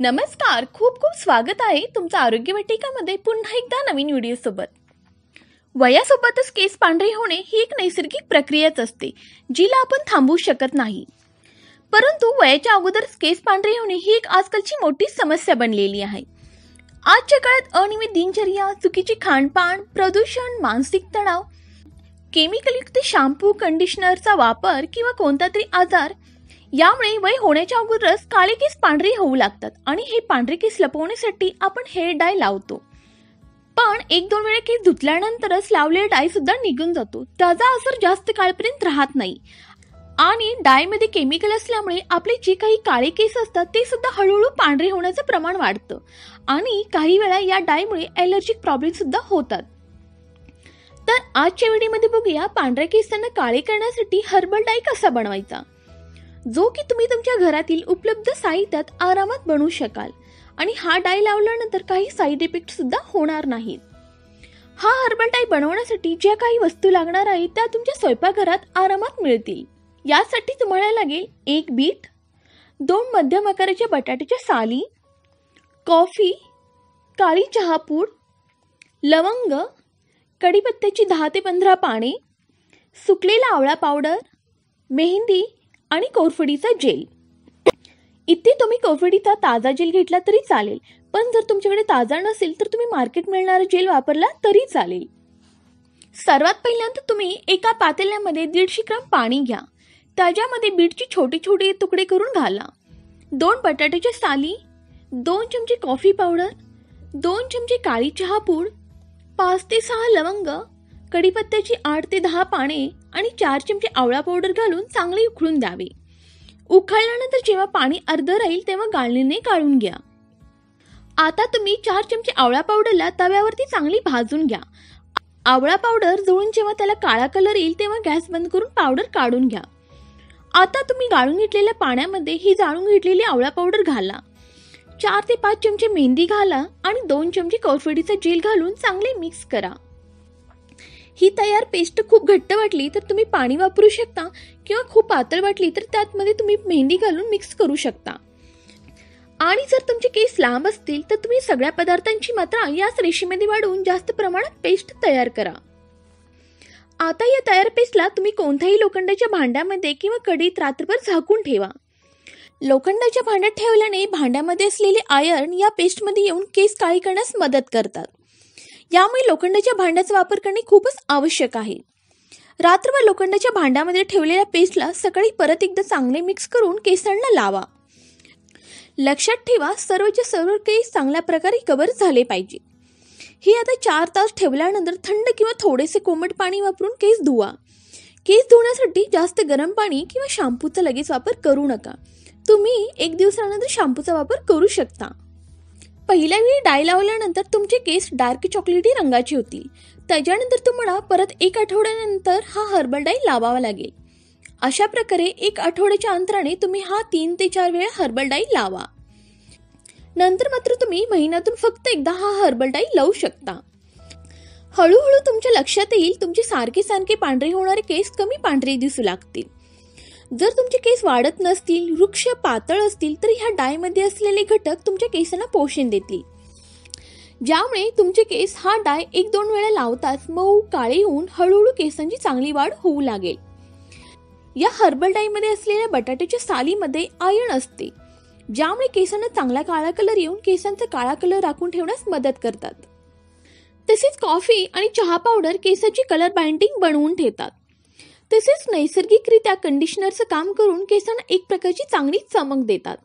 नमस्कार खूप खूप स्वागत आहे तुमचं आरोग्य वाटिकामध्ये पुन्हा एकदा नवीन व्हिडिओसोबत. वयासोबतच केस पांढरे होणे ही एक नैसर्गिक प्रक्रियाच असते जिला आपण थांबवू शकत नाही. परंतु वयाच्या अगोदरच केस पांढरे होणे ही एक आजकालची मोठी समस्या बनलेली आहे. आजच्या काळात अनियमित दिनचर्या चुकीचे खाणपान प्रदूषण मानसिक तणाव केमिकलयुक्त शॅम्पू कंडिशनरचा वापर किंवा कोणता तरी आजार यामुळे वय होण्याच्या अगोदरच काळे केस पांढरे होऊ लागतात आणि हे पांढरे केस लपवण्यासाठी आपण हेअर डाय लावतो. पण एक दोन वेळा केस धुतल्यानंतरच लावलेला डाय सुद्धा निघून जातो. त्याचा असर जास्त काळपर्यंत राहत नाही. आणि डायमध्ये केमिकल असल्यामुळे आपले जे काही काळे केस असतात ते सुद्धा हळूहळू पांढरे होण्याचं प्रमाण वाढतं. आणि काही वेळा या डायमुळे ॲलर्जिक प्रॉब्लेम सुद्धा होतात. तर आजच्या व्हिडिओमध्ये बघूया पांढऱ्या केसांना काळे करण्यासाठी हर्बल डाय कसा बनवायचा? जो की तुम्ही तुमच्या घरातील उपलब्ध साहित्यात आरामात बनवू शकाल. आणि हा डाय लावल्यानंतर काही साईड इफेक्ट सुद्धा होणार नाहीत. हा हर्बल डाय बनवण्यासाठी ज्या काही वस्तू लागणार आहेत त्या तुमच्या स्वयंपाकघरात आरामात मिळतील. यासाठी तुम्हाला लागेल एक बीट दोन मध्यम आकाराच्या बटाट्याच्या साली कॉफी काळी चहापूड लवंग कढीपत्त्याची दहा ते पंधरा पाने सुकलेला आवळा पावडर मेहंदी आणि कोरफडीचा जेल. इथे तुम्ही कोरफडीचा ताजा जेल घेतला तरी चालेल. पण जर तुमच्याकडे ताजा नसेल तर तुम्ही मार्केट मिळणारा जेल वापरला तरी चालेल. सर्वात पहिल्यांदा तुम्ही एका पातेल्यामध्ये दीडशे ग्राम पाणी घ्या. त्याच्यामध्ये बीटचे छोटे छोटे तुकडे करून घाला. दोन बटाट्याच्या साली दोन चमचे कॉफी पावडर दोन चमचे काळी चहा पूड पाच ते सहा लवंग कढीपत्त्याची आठ ते दहा पाने आणि चार चमचे आवळा पावडर घालून चांगले उकळून द्यावे. उकळल्यानंतर जेव्हा पाणी अर्ध राहील तेव्हा गाळणीने काढून घ्या. आता तुम्ही चार चमचे आवळा पावडरला तव्यावरती चांगली भाजून घ्या. आवळा पावडर जळून जेव्हा त्याला काळा कलर येईल तेव्हा गॅस बंद करून पावडर काढून घ्या. आता तुम्ही गाळून घेतलेल्या पाण्यामध्ये ही जाळून घेतलेली आवळा पावडर घाला. चार ते पाच चमचे मेहंदी घाला आणि दोन चमचे कोरफडीचा जेल घालून चांगले मिक्स करा. ही तयार पेस्ट खूप घट्ट वाटली तर तुम्ही पाणी वापरू शकता किंवा खूप पातळ वाटली तर त्यातमध्ये तुम्ही मेहंदी घालून मिक्स करू शकता. आणि जर तुमचे केस लांब असतील तर तुम्ही सगळ्या पदार्थांची मात्रा याच रेषेमध्ये वाढवून जास्त प्रमाणात पेस्ट तयार करा. आता या तयार पेस्टला तुम्ही कोणत्याही लोखंडाच्या भांड्यामध्ये किंवा कढीत रात्रभर झाकून ठेवा. लोखंडाच्या भांड्यात ठेवल्याने भांड्यामध्ये असलेले आयर्न या पेस्टमध्ये येऊन केस काळी करण्यास मदत करतात. यामुळे लोखंडाच्या भांड्याचा वापर करणे खूपच आवश्यक आहे. रात्रभर लोखंडाच्या भांड्यामध्ये ठेवलेल्या पेस्टला सकाळी परत एकदा चांगले मिक्स करून केसांना लावा. लक्षात ठेवा सर्वच्या सर्व केस चांगल्या प्रकारे कव्हर झाले पाहिजे. ही आता चार तास ठेवल्यानंतर थंड किंवा थोडेसे कोमट पाणी वापरून केस धुवा. केस धुण्यासाठी जास्त गरम पाणी किंवा शॅम्पूचा लगेच वापर करू नका. तुम्ही एक दिवसानंतर शॅम्पूचा वापर करू शकता. पहिल्या वेळी डाय लावल्यानंतर तुमचे केस डार्क चॉकलेटी रंगाची होतील त्याच्यानंतर तुम्हाला परत एक आठवड्यानंतर हा हर्बल डाय लावावा लागेल. अशा प्रकारे एक आठवड्याच्या अंतराने तुम्ही हा तीन ते चार वेळा हर्बल डाय लावा. नंतर मात्र तुम्ही महिन्यातून फक्त एकदा हा हर्बल डाय लावू शकता. हळूहळू तुमच्या लक्षात येईल तुमचे सारखे सारखे पांढरे होणारे केस कमी पांढरे दिसू लागतील. जर तुमचे केस वाढत नसतील वृक्ष पातळ असतील तर ह्या डायमध्ये असलेले घटक तुमच्या केसांना पोषण देतील. ज्यामुळे तुमचे केस हा डाय एक दोन वेळा लावताच मऊ काळे होऊन हळूहळू केसांची चांगली वाढ होऊ लागेल. या हर्बल डायमध्ये असलेल्या बटाट्याच्या सालीमध्ये आयर्न असते ज्यामुळे केसांना चांगला काळा कलर येऊन केसांचा काळा कलर राखून ठेवण्यास मदत करतात. तसेच कॉफी आणि चहा पावडर केसाची कलर बाइंडिंग बनवून ठेवतात. तसेच नैसर्गिकरित्या कंडिशनरचं काम करून केसांना एक प्रकारची चांगली चमक देतात.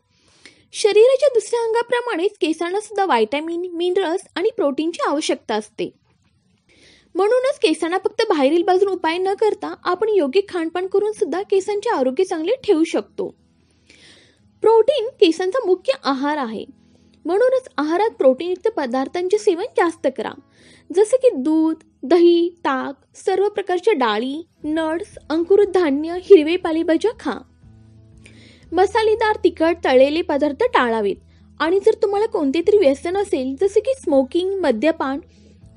शरीराच्या दुसऱ्या अंगाप्रमाणेच केसांना सुद्धा व्हायटॅमिन मिनरल्स आणि प्रोटीनची आवश्यकता असते. म्हणूनच केसांना फक्त बाहेरील बाजून उपाय न करता आपण योग्य खाणपान करून सुद्धा केसांचे आरोग्य चांगले ठेवू शकतो. प्रोटीन केसांचा मुख्य आहार आहे. म्हणूनच आहारात प्रोटीनयुक्त पदार्थांचे सेवन जास्त करा. जसे की दूध दही ताक सर्व प्रकारच्या डाळी नट्स अंकुरित धान्य हिरवे पालेभाज्या खा. मसालेदार तिखट तळलेले पदार्थ टाळावेत. आणि जर तुम्हाला कोणते तरी व्यसन असेल जसे की स्मोकिंग मद्यपान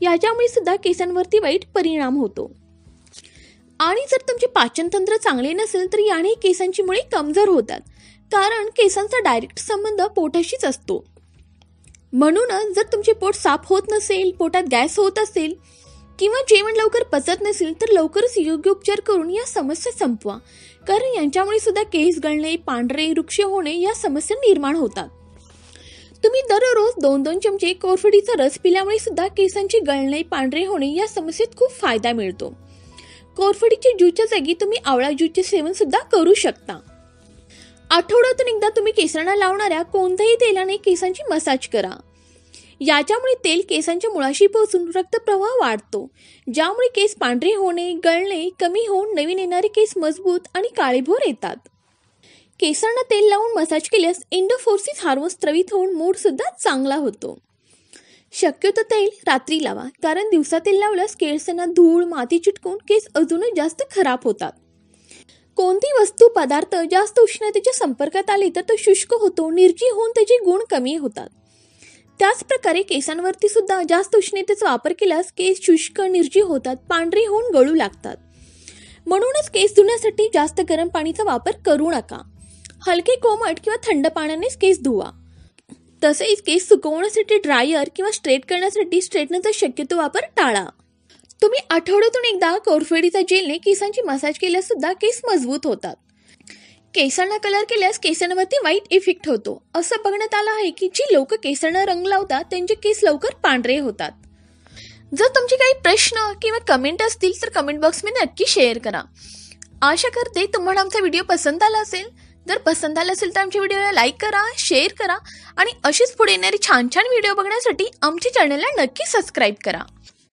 याच्यामुळे सुद्धा केसांवरती वाईट परिणाम होतो. आणि जर तुमचे पाचनतंत्र चांगले नसेल तर याने केसांची मुळे कमजोर होतात. कारण केसांचा डायरेक्ट संबंध पोटाशीच असतो. म्हणूनच जर तुमचे पोट साफ होत नसेल पोटात गॅस होत असेल किंवा जेवण लवकर पचत नसेल तर लवकरच योग्य उपचार करून या समस्या संपवा. कारण यांच्यामुळे सुद्धा केस गळणे पांढरे वृक्ष होणे या समस्या निर्माण होतात. तुम्ही दररोज दोन दोन चमचे कोरफडीचा रस पिल्यामुळे सुद्धा केसांची गळणे पांढरे होणे या समस्येत खूप फायदा मिळतो. कोरफडीच्या ज्यूसच्या जागी तुम्ही आवळा ज्यूसचे सेवन सुद्धा करू शकता. आठवड्यातून एकदा तुम्ही केसांना लावणाऱ्या कोणत्याही तेलाने केसांची मसाज करा. याच्यामुळे तेल केसांच्या मुळाशी पोहोचून रक्तप्रवाह वाढतो. ज्यामुळे केस पांढरे होणे गळणे कमी होऊन नवीन येणारे केस मजबूत आणि काळेभोर येतात. केसांना तेल लावून मसाज केल्यास इंडोफोर्सिस हार्मोन स्त्रवित होऊन मूड सुद्धा चांगला होतो. शक्यतो तेल रात्री लावा कारण दिवसा तेल लावल्यास केसांना धूळ माती चिटकून केस अजूनच जास्त खराब होतात. कोणती वस्तू पदार्थ जास्त उष्णतेच्या संपर्कात आले तर तो शुष्क होतो निर्जीव होऊन त्याचे गुण कमी होतात. त्याच प्रकारे केसांवरती सुद्धा जास्त उष्णतेचा वापर केल्यास केस शुष्क निर्जीव होतात पांढरे होऊन गळू लागतात. म्हणूनच केस धुण्यासाठी जास्त गरम पाणीचा वापर करू नका. हलके कोमट किंवा थंड पाण्यानेच केस धुवा. तसेच केस सुकवण्यासाठी ड्रायर किंवा स्ट्रेट करण्यासाठी स्ट्रेटनरचा शक्यतो वापर टाळा. तुम्ही आठवड्यातून एकदा कोरफडीचा जेलने केसांची मसाज केल्यास सुद्धा केस मजबूत होतात. केसांना कलर केल्यास केसांवरती वाईट इफेक्ट होतो. असं बघण्यात आलं आहे की जी लोक केसांना रंग लावतात त्यांचे केस लवकर पांढरे होतात. जर तुमचे काही प्रश्न किंवा कमेंट असतील तर कमेंट बॉक्समध्ये नक्की शेअर करा. आशा करते तुम्हाला आमचा व्हिडिओ पसंत आला असेल. जर पसंत आला असेल तर आमच्या व्हिडिओला लाईक करा शेअर करा आणि अशीच पुढे येणारी छान छान व्हिडिओ बघण्यासाठी आमच्या चॅनलला नक्की सबस्क्राईब करा.